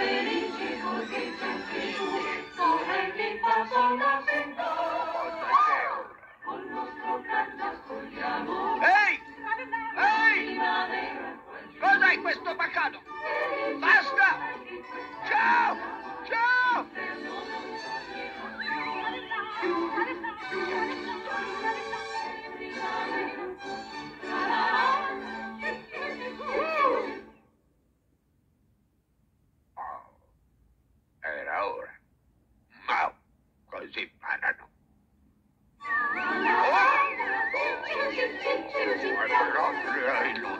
felici così gentili, sorelle in pace alla città. Col nostro canto scogliamo. Ehi! Ehi! Cos'è questo paccato? Basta! Ciao! Lord,